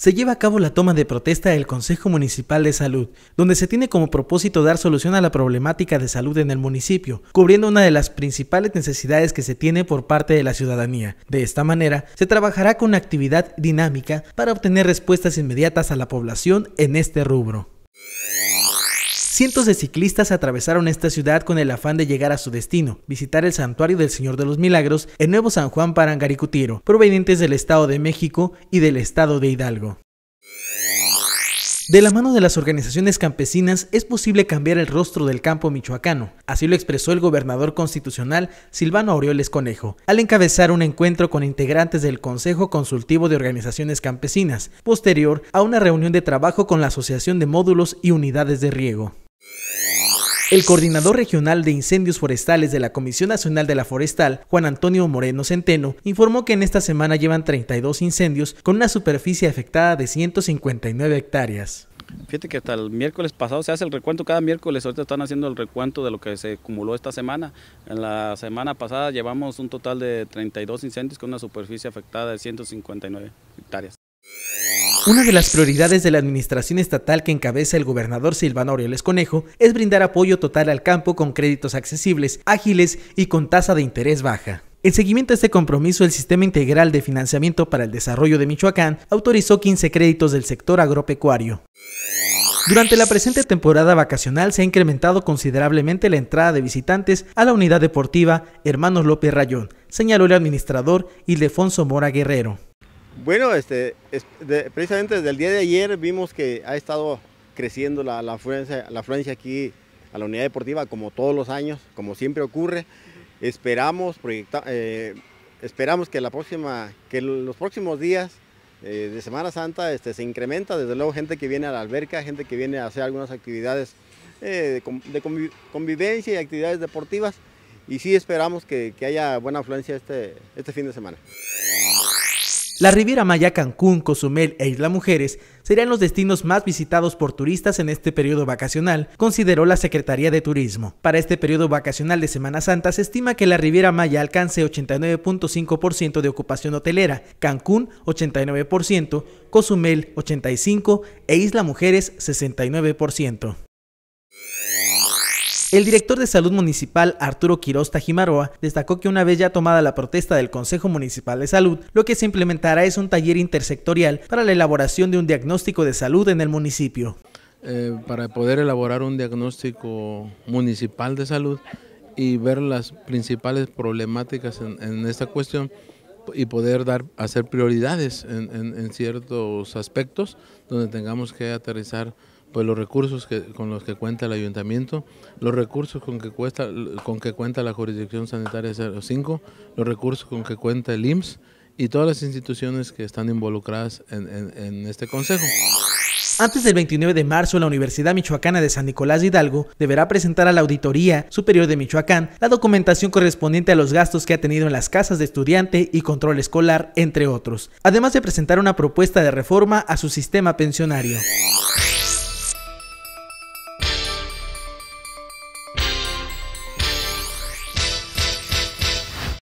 se lleva a cabo la toma de protesta del Consejo Municipal de Salud, donde se tiene como propósito dar solución a la problemática de salud en el municipio, cubriendo una de las principales necesidades que se tiene por parte de la ciudadanía. De esta manera, se trabajará con actividad dinámica para obtener respuestas inmediatas a la población en este rubro. Cientos de ciclistas atravesaron esta ciudad con el afán de llegar a su destino, visitar el santuario del Señor de los Milagros en Nuevo San Juan Parangaricutiro, provenientes del Estado de México y del Estado de Hidalgo. De la mano de las organizaciones campesinas es posible cambiar el rostro del campo michoacano, así lo expresó el gobernador constitucional Silvano Aureoles Conejo, al encabezar un encuentro con integrantes del Consejo Consultivo de Organizaciones Campesinas, posterior a una reunión de trabajo con la Asociación de Módulos y Unidades de Riego. El coordinador regional de incendios forestales de la Comisión Nacional de la Forestal, Juan Antonio Moreno Centeno, informó que en esta semana llevan 32 incendios con una superficie afectada de 159 hectáreas. Fíjate que hasta el miércoles pasado se hace el recuento cada miércoles, ahorita están haciendo el recuento de lo que se acumuló esta semana. En la semana pasada llevamos un total de 32 incendios con una superficie afectada de 159 hectáreas. Una de las prioridades de la administración estatal que encabeza el gobernador Silvano Aureoles Conejo es brindar apoyo total al campo con créditos accesibles, ágiles y con tasa de interés baja. En seguimiento a este compromiso, el Sistema Integral de Financiamiento para el Desarrollo de Michoacán autorizó 15 créditos del sector agropecuario. Durante la presente temporada vacacional se ha incrementado considerablemente la entrada de visitantes a la unidad deportiva Hermanos López Rayón, señaló el administrador Ildefonso Mora Guerrero. Bueno, este, precisamente desde el día de ayer vimos que ha estado creciendo la, afluencia, la afluencia aquí a la unidad deportiva como todos los años, como siempre ocurre. Esperamos, eh, esperamos que, la próxima, que los próximos días eh, de Semana Santa este, se incrementa, desde luego gente que viene a la alberca, gente que viene a hacer algunas actividades eh, de, convivencia y actividades deportivas y sí esperamos que, que haya buena afluencia este, este fin de semana. La Riviera Maya, Cancún, Cozumel e Isla Mujeres serían los destinos más visitados por turistas en este periodo vacacional, consideró la Secretaría de Turismo. Para este periodo vacacional de Semana Santa se estima que la Riviera Maya alcance 89.5% de ocupación hotelera, Cancún 89%, Cozumel 85% e Isla Mujeres 69%. El director de Salud Municipal, Arturo Quiroz Tajimaroa, destacó que una vez ya tomada la protesta del Consejo Municipal de Salud, lo que se implementará es un taller intersectorial para la elaboración de un diagnóstico de salud en el municipio. Eh, para poder elaborar un diagnóstico municipal de salud y ver las principales problemáticas en, esta cuestión y poder dar hacer prioridades en ciertos aspectos donde tengamos que aterrizar pues los recursos que, con los que cuenta el ayuntamiento, los recursos con que, cuesta, con que cuenta la jurisdicción sanitaria 05, los recursos con que cuenta el IMSS y todas las instituciones que están involucradas en, en este consejo. Antes del 29 de marzo, la Universidad Michoacana de San Nicolás Hidalgo deberá presentar a la Auditoría Superior de Michoacán la documentación correspondiente a los gastos que ha tenido en las casas de estudiante y control escolar, entre otros, además de presentar una propuesta de reforma a su sistema pensionario.